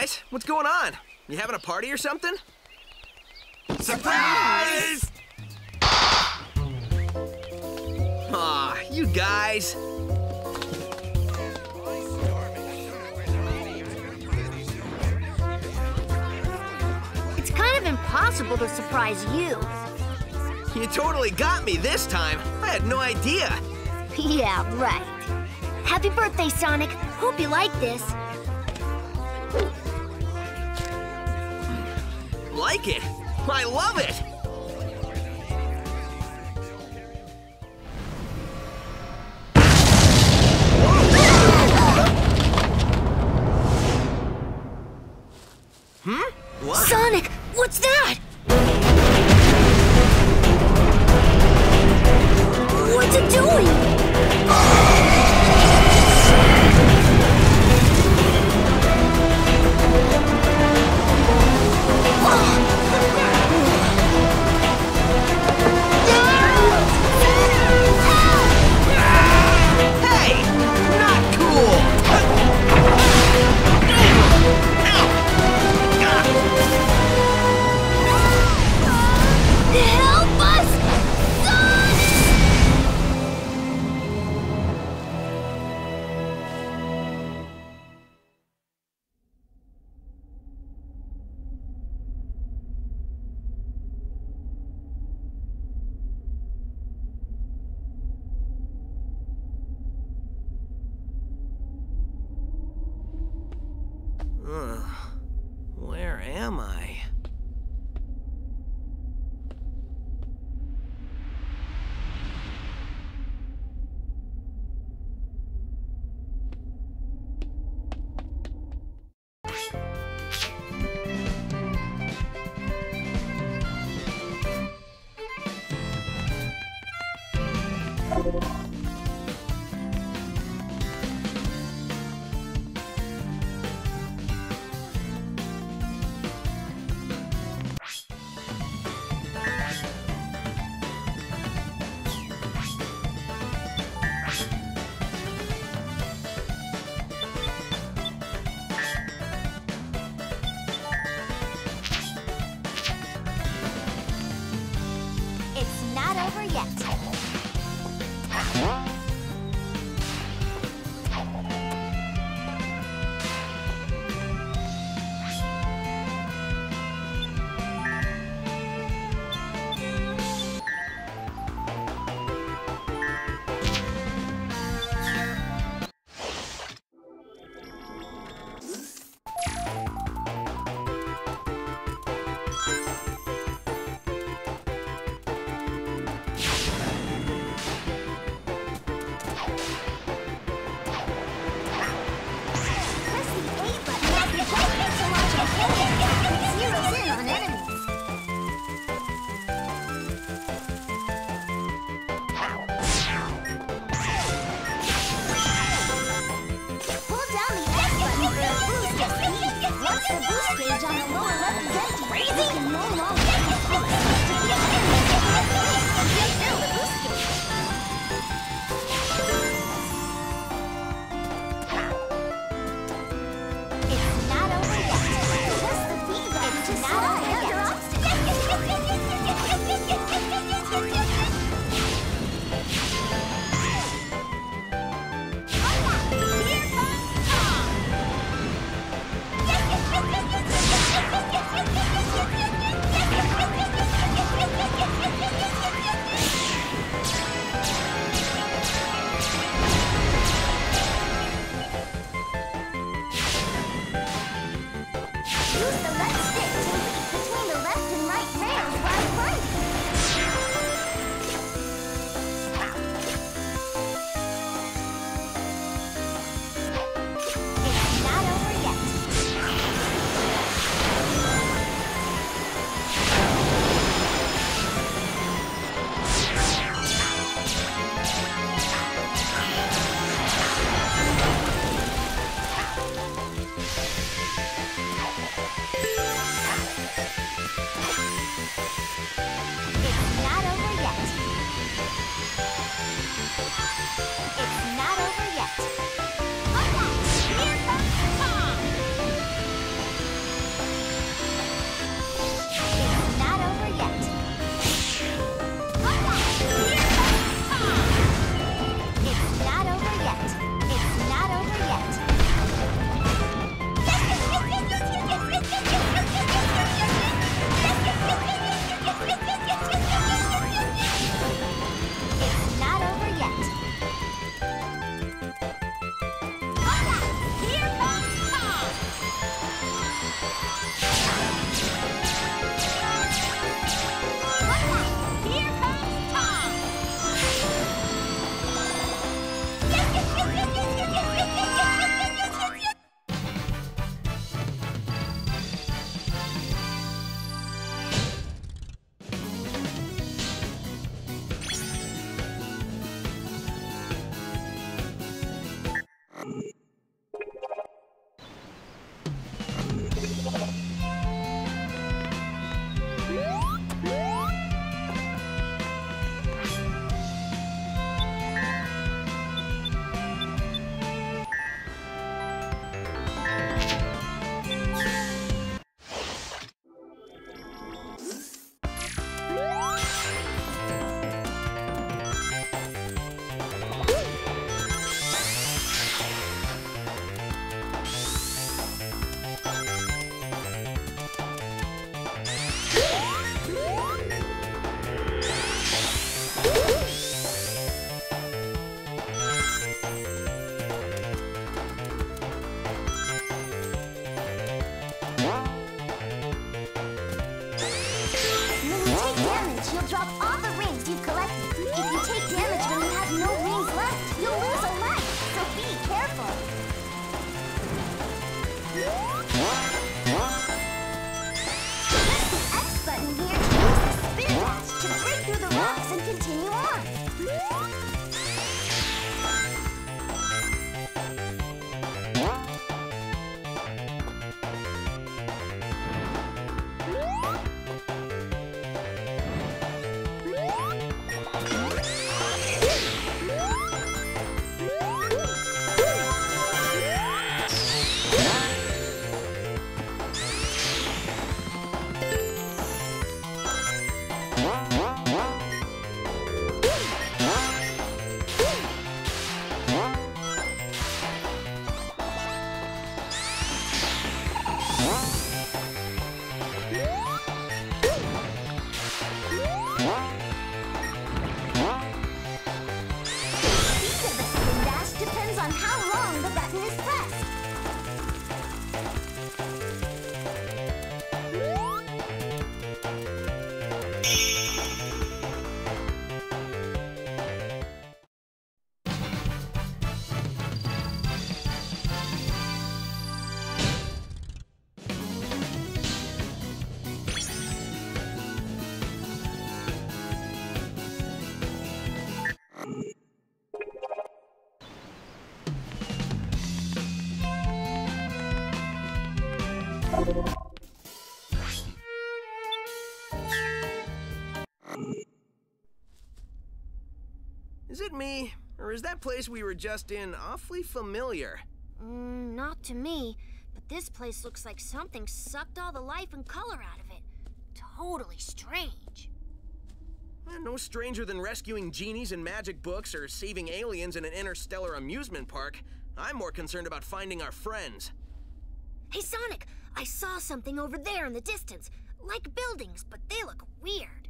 guys, what's going on? You having a party or something? Surprise! Aw, you guys. It's kind of impossible to surprise you. You totally got me this time. I had no idea. Yeah, right. Happy birthday, Sonic. Hope you like this. Like it? I love it! Hmm? Sonic, what's that? What's it doing? Ya no voy. It me, or is that place we were just in awfully familiar? Mm, not to me, but this place looks like something sucked all the life and color out of it. Totally strange. Eh, No stranger than rescuing genies in magic books or saving aliens in an interstellar amusement park. I'm more concerned about finding our friends. Hey, Sonic, I saw something over there in the distance. Like buildings, but they look weird.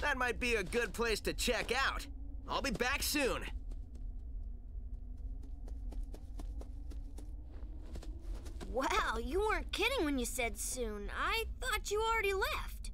That might be a good place to check out. I'll be back soon. Wow, you weren't kidding when you said soon. I thought you already left.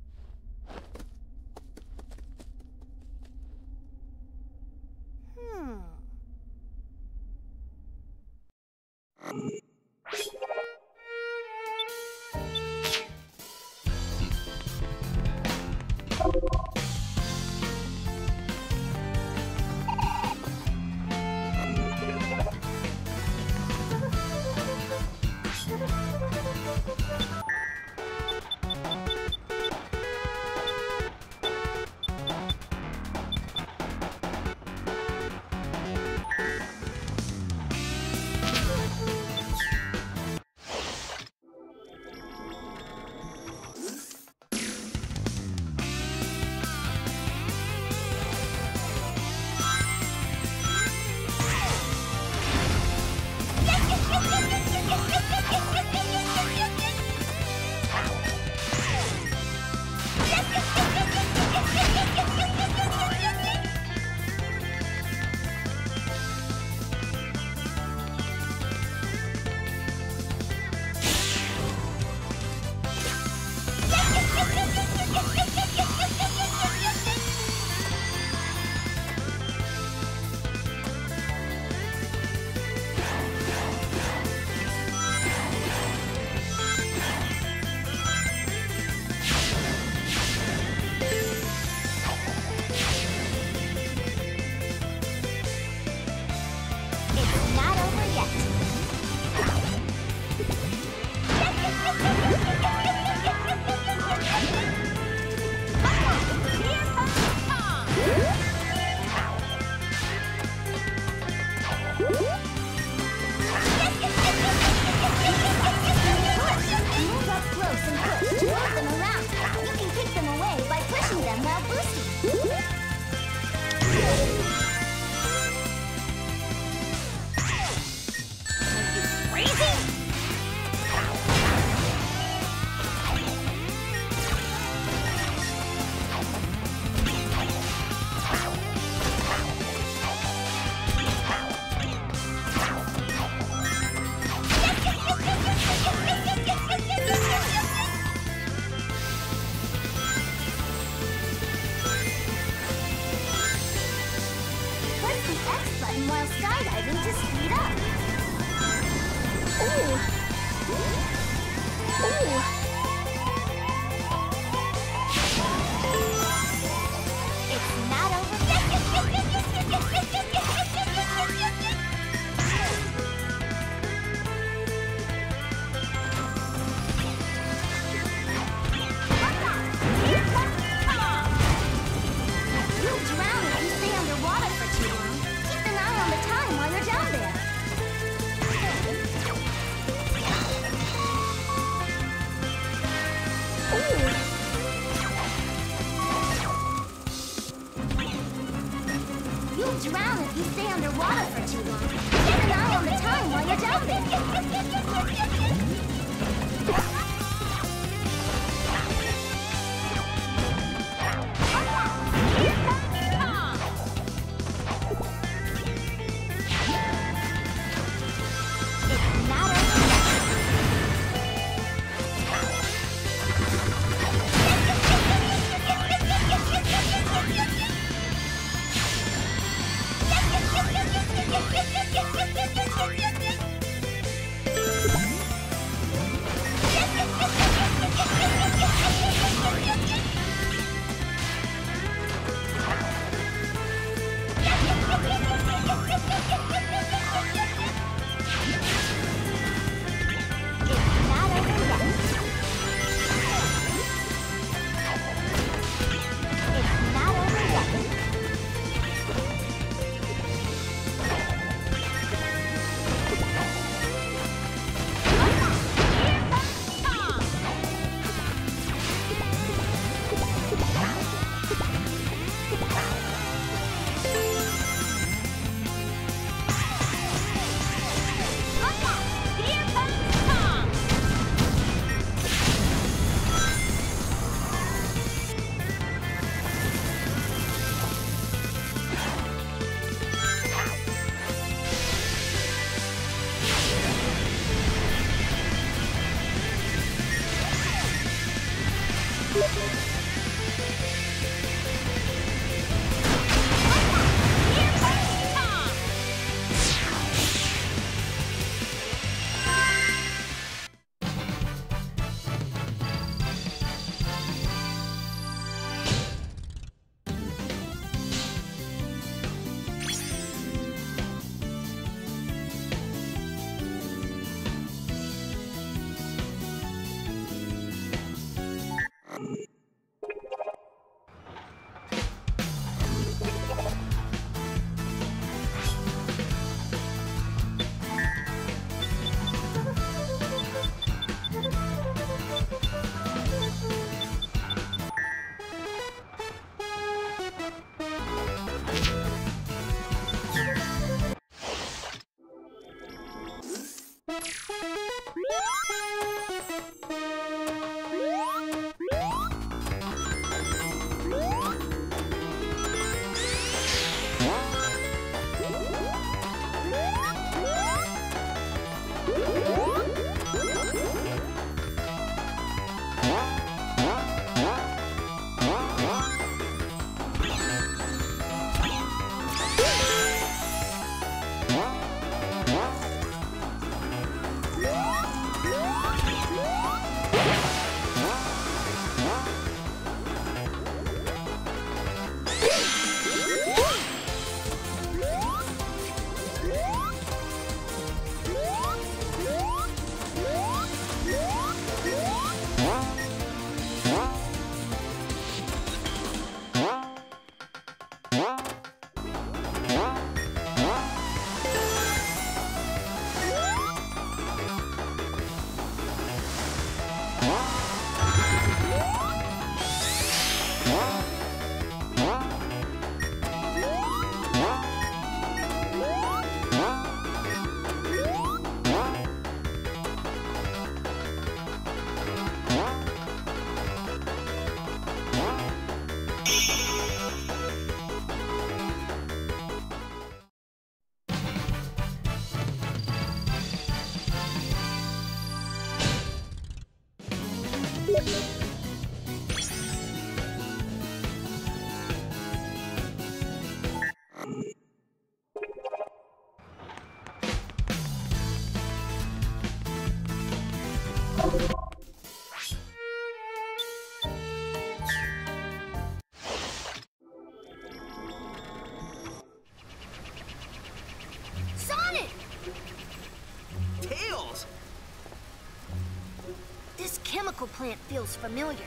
chemical plant feels familiar.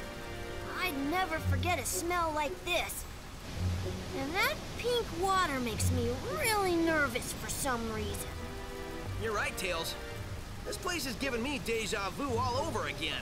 I'd never forget a smell like this. And that pink water makes me really nervous for some reason. You're right, Tails. This place is giving me deja vu all over again.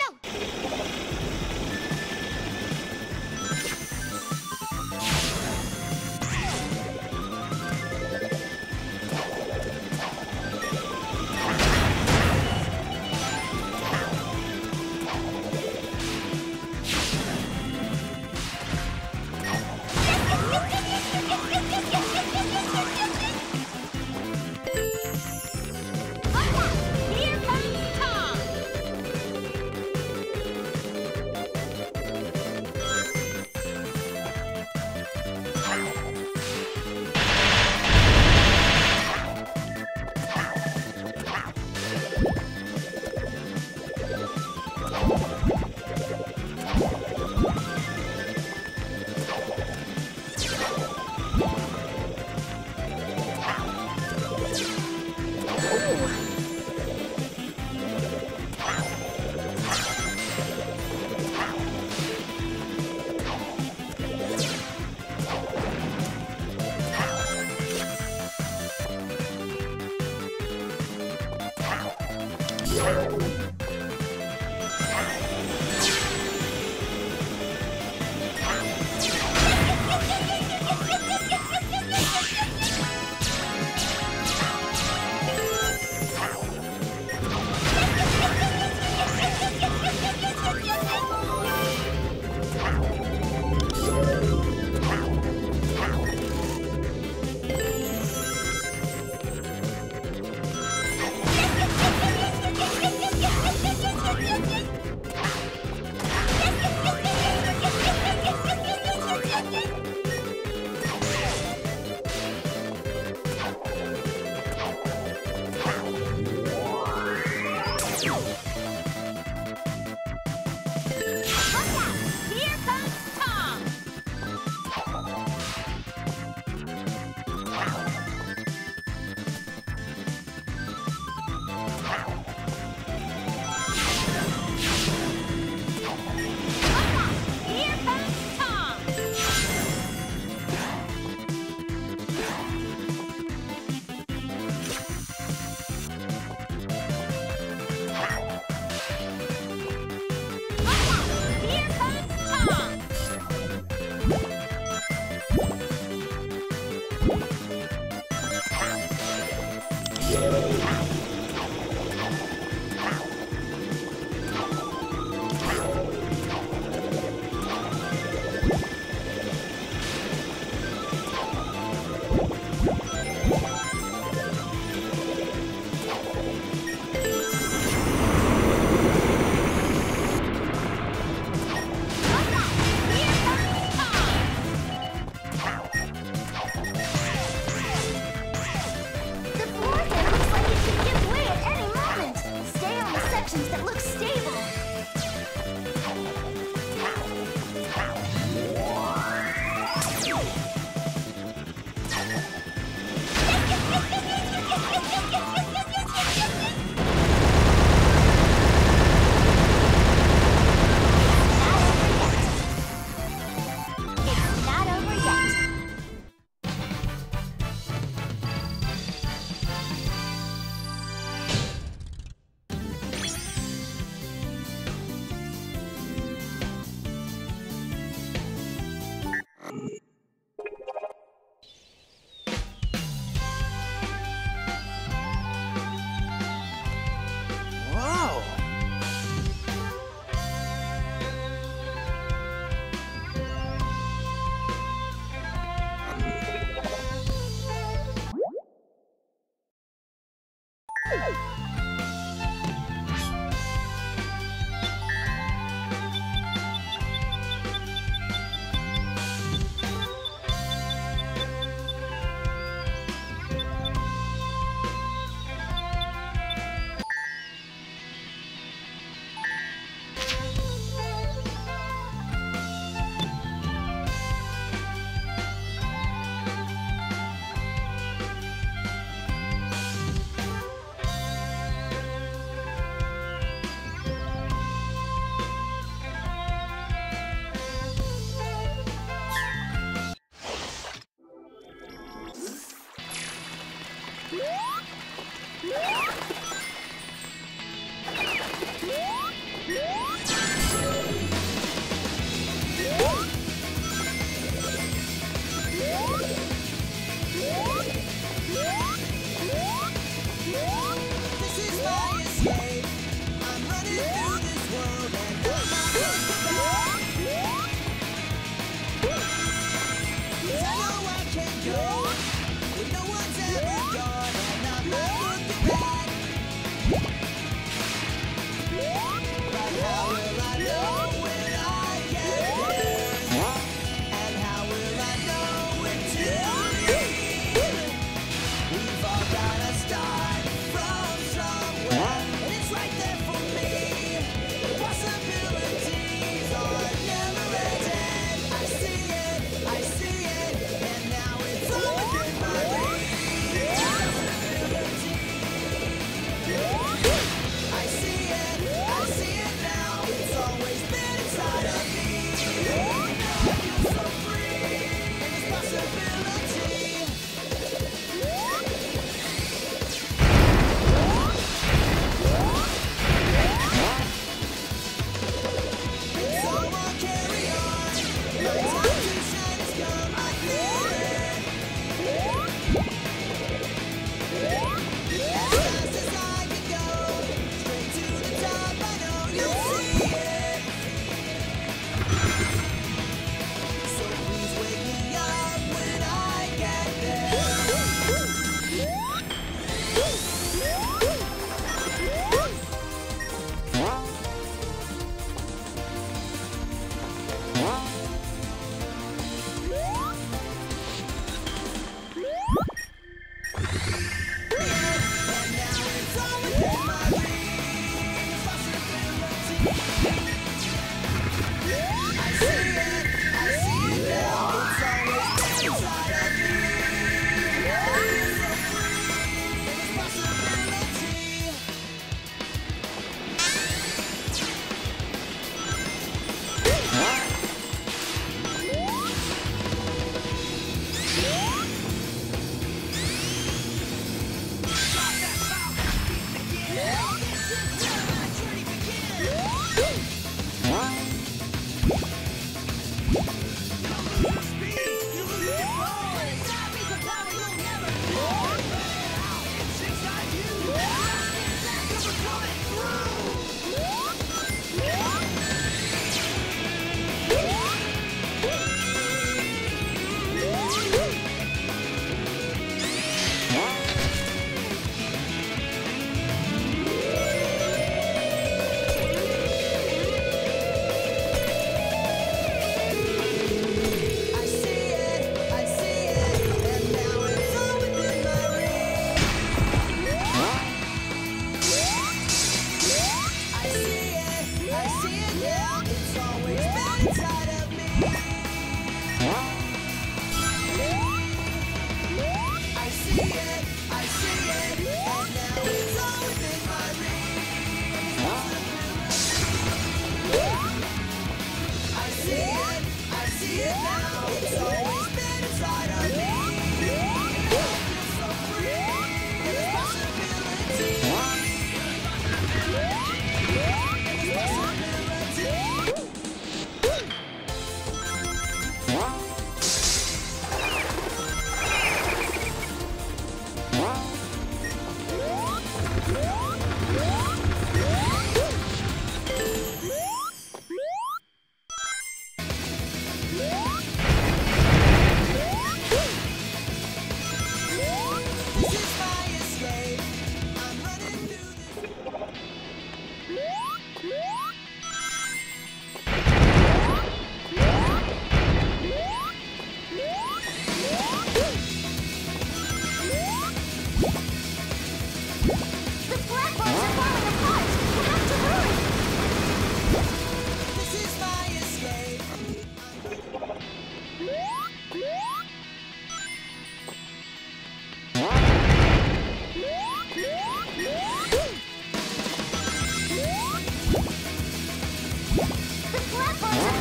Platforms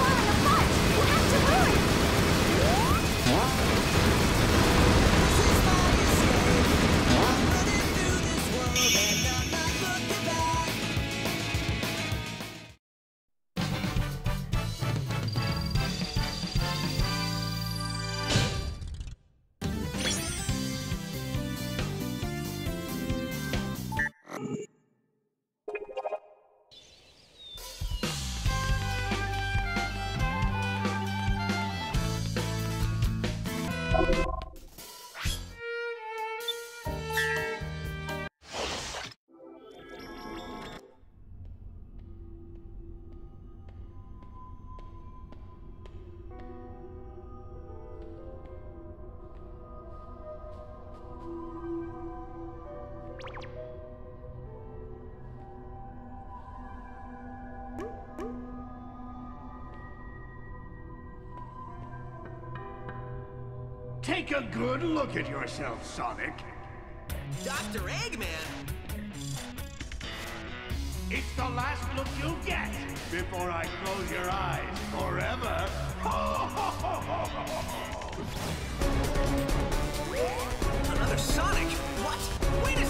Take a good look at yourself, Sonic. Dr. Eggman? It's the last look you'll get before I close your eyes forever. Another Sonic? What? Wait a